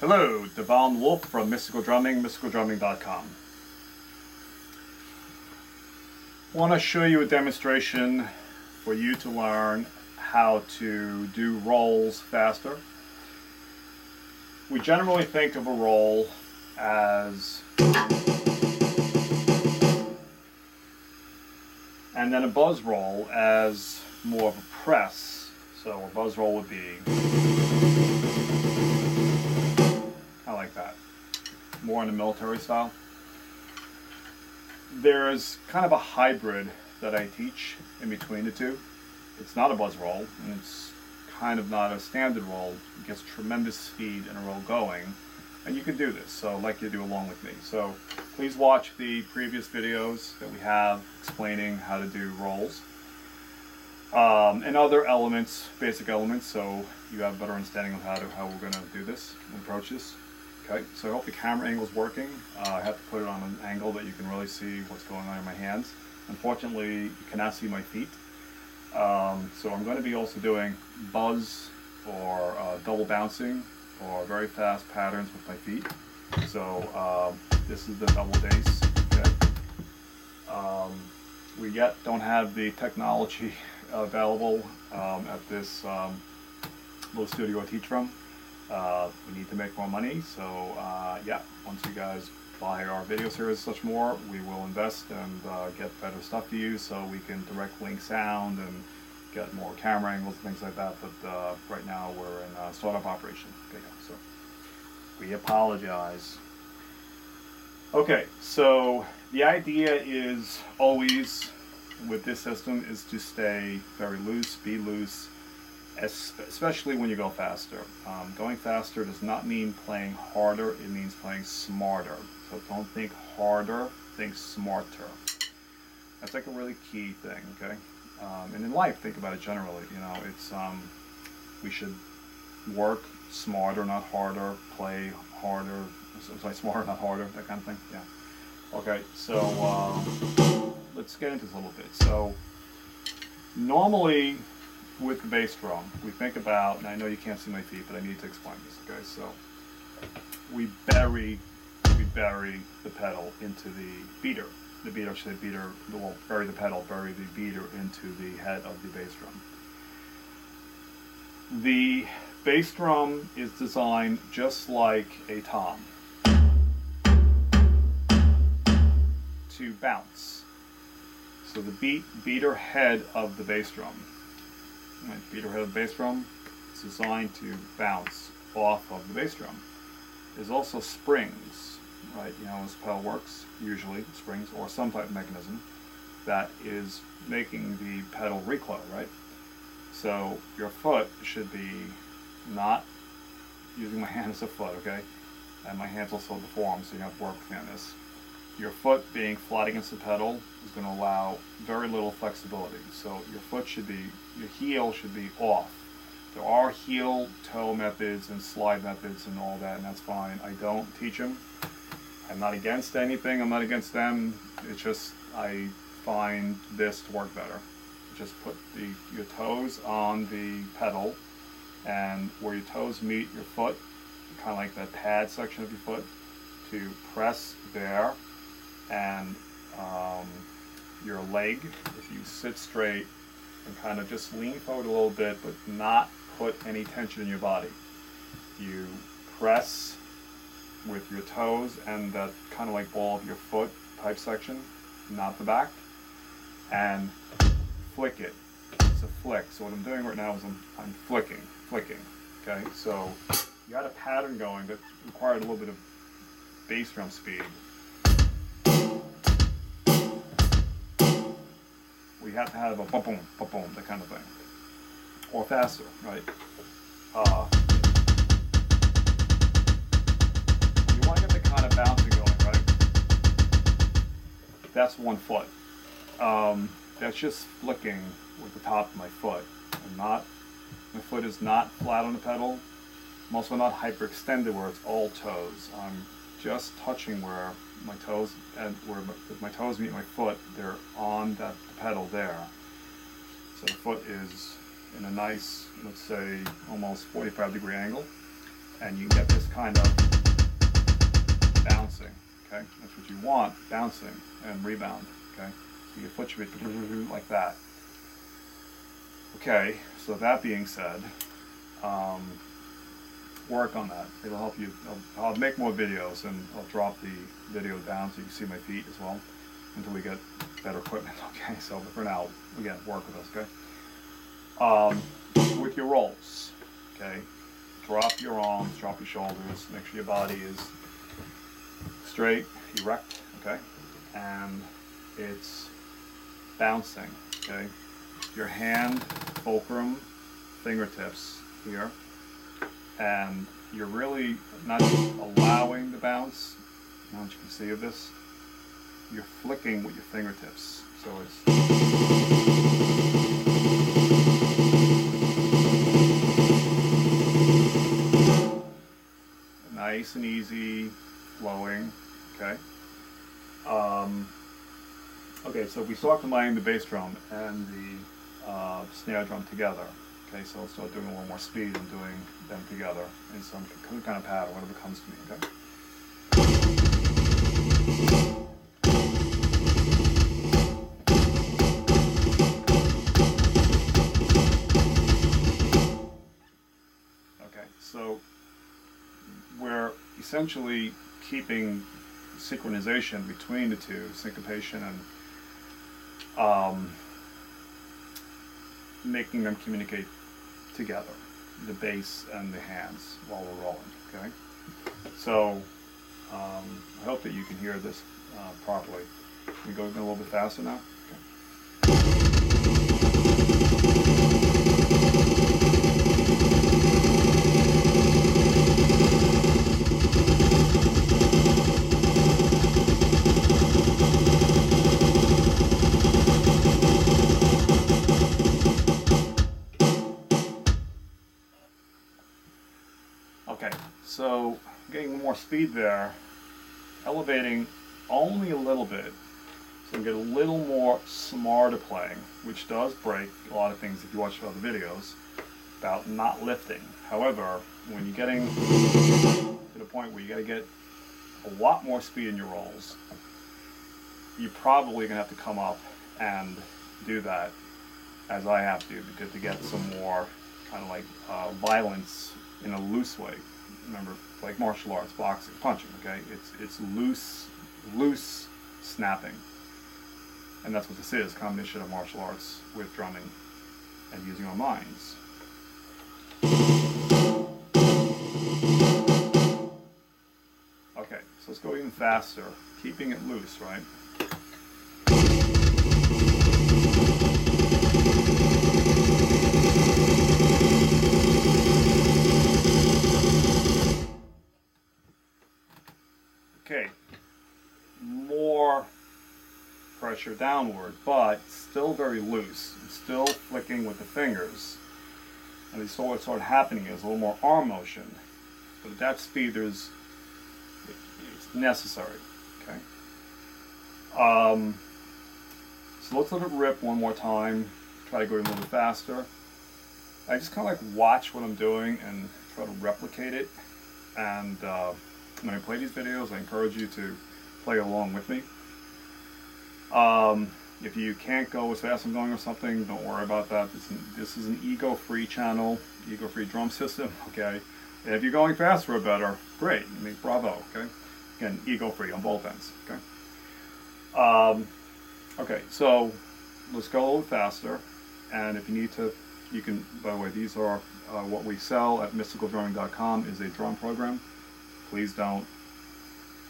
Hello, Devon Wolf from Mystical Drumming, mysticaldrumming.com. want to show you a demonstration for you to learn how to do rolls faster. We generally think of a roll as and then a buzz roll as more of a press. So a buzz roll would be more in the military style. There's kind of a hybrid that I teach in between the two. It's not a buzz roll, and it's kind of not a standard roll. It gets tremendous speed in a roll going, and you can do this, so like you do along with me. So please watch the previous videos that we have explaining how to do rolls. Um, and other elements, basic elements, so you have a better understanding of how, to, how we're going to do this and approach this. Okay, so I hope the camera angle is working. Uh, I have to put it on an angle that you can really see what's going on in my hands. Unfortunately, you cannot see my feet. Um, so I'm going to be also doing buzz or uh, double bouncing or very fast patterns with my feet. So um, this is the double bass. Okay. Um, we yet don't have the technology available um, at this um, little studio I teach from. Uh, we need to make more money, so uh, yeah, once you guys buy our video series such more, we will invest and uh, get better stuff to use so we can direct link sound and get more camera angles and things like that, but uh, right now we're in a startup operation. Okay, so we apologize. Okay, so the idea is always with this system is to stay very loose, be loose, especially when you go faster. Um, going faster does not mean playing harder, it means playing smarter. So don't think harder, think smarter. That's like a really key thing, okay? Um, and in life, think about it generally. You know, it's um, we should work smarter, not harder, play harder, play smarter, not harder, that kind of thing. Yeah. Okay, so um, let's get into this a little bit. So normally with the bass drum, we think about, and I know you can't see my feet, but I need to explain this, okay? So we bury, we bury the pedal into the beater. The beater, should say beater, well, bury the pedal, bury the beater into the head of the bass drum. The bass drum is designed just like a tom to bounce. So the beat beater head of the bass drum my beater head of the bass drum is designed to bounce off of the bass drum. There's also springs, right? You know, as pedal works, usually springs or some type of mechanism that is making the pedal recoil, right? So your foot should be not using my hand as a foot, okay? And my hand's also deformed, so you have to work with me this your foot being flat against the pedal is going to allow very little flexibility. So your foot should be, your heel should be off. There are heel toe methods and slide methods and all that, and that's fine. I don't teach them. I'm not against anything. I'm not against them. It's just I find this to work better. Just put the your toes on the pedal, and where your toes meet your foot, kind of like that pad section of your foot, to press there and um, your leg, if you sit straight and kind of just lean forward a little bit, but not put any tension in your body. You press with your toes and that kind of like ball of your foot type section, not the back, and flick it. It's a flick. So what I'm doing right now is I'm, I'm flicking, flicking. Okay, so you got a pattern going that required a little bit of bass drum speed. Have to have a boom, boom, boom, that kind of thing. Or faster, right? Uh, you want to get the kind of bouncing going, right? That's one foot. Um, that's just flicking with the top of my foot. I'm not, my foot is not flat on the pedal. I'm also not hyperextended where it's all toes. I'm just touching where my toes and where my toes meet my foot, they're on that pedal there. So the foot is in a nice, let's say, almost 45 degree angle. and you get this kind of bouncing. Okay, that's what you want, bouncing and rebound. Okay, so your foot should be like that. Okay, so that being said, um, work on that. It'll help you. I'll, I'll, make more videos and I'll drop the video down so you can see my feet as well until we get better equipment. Okay, so for now, again, work with us. Okay. Um, with your rolls, okay, drop your arms, drop your shoulders, make sure your body is straight, erect, okay, and it's bouncing, okay. Your hand, fulcrum, fingertips here, and you're really not allowing the bounce, now that you can see of this, you're flicking with your fingertips. So it's nice and easy, flowing, okay? Um, okay, so we start combining the bass drum and the uh, snare drum together. Okay, so I'll start doing a little more speed and doing them together in some kind of pattern, whatever comes to me, okay? Okay, so we're essentially keeping synchronization between the two, syncopation and um, making them communicate together, the bass and the hands while we're rolling, okay? So um, I hope that you can hear this uh, properly. Can we go a little bit faster now? So getting more speed there, elevating only a little bit, so get a little more smarter playing, which does break a lot of things if you watch other videos about not lifting. However, when you're getting to the point where you got to get a lot more speed in your rolls, you're probably going to have to come up and do that as I have to because to get some more kind of like uh, violence in a loose way remember, like martial arts, boxing, punching, okay? It's, it's loose, loose snapping. And that's what this is, combination of martial arts with drumming and using our minds. Okay, so let's go even faster, keeping it loose, right? Pressure downward, but still very loose. still flicking with the fingers. And so what started happening is a little more arm motion. But at that speed, there's it's necessary. Okay. Um, so let's let it rip one more time. Try to go a little bit faster. I just kind of like watch what I'm doing and try to replicate it. And uh, when I play these videos, I encourage you to play along with me. Um, if you can't go as fast as I'm going or something, don't worry about that. This, this is an ego-free channel, ego-free drum system, okay? And if you're going faster or better, great. I mean, bravo, okay? Again, ego-free on both ends, okay? Um, okay, so let's go a little faster. And if you need to, you can, by the way, these are uh, what we sell at mysticaldrumming.com is a drum program please don't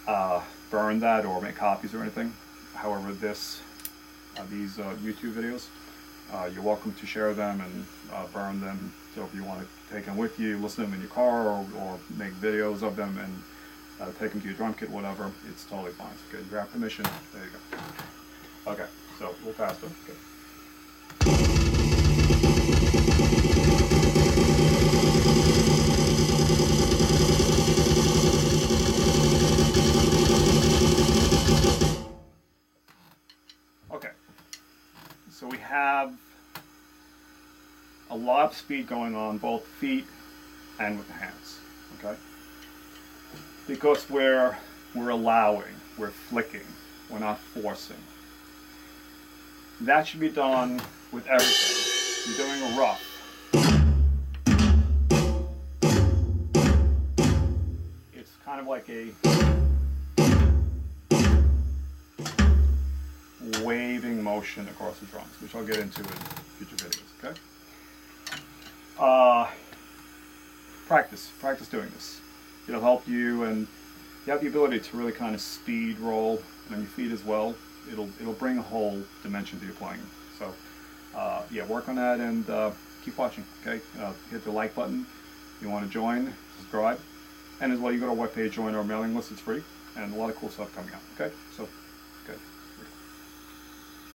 uh, burn that or make copies or anything. However, this, uh, these uh, YouTube videos, uh, you're welcome to share them and uh, burn them. So if you want to take them with you, listen to them in your car, or, or make videos of them and uh, take them to your drum kit, whatever, it's totally fine. Okay, you have permission. There you go. Okay, so a little faster. Okay. Have a lot of speed going on both feet and with the hands. Okay? Because we're we're allowing, we're flicking, we're not forcing. That should be done with everything. You're doing a rough. It's kind of like a waving motion across the drums, which I'll get into in future videos, okay? Uh, practice, practice doing this. It'll help you and you have the ability to really kind of speed roll on your feet as well. It'll, it'll bring a whole dimension to your playing. So, uh, yeah, work on that and uh, keep watching, okay? Uh, hit the like button if you want to join, subscribe. And as well, you go to our webpage, join our mailing list, it's free, and a lot of cool stuff coming out, okay? So,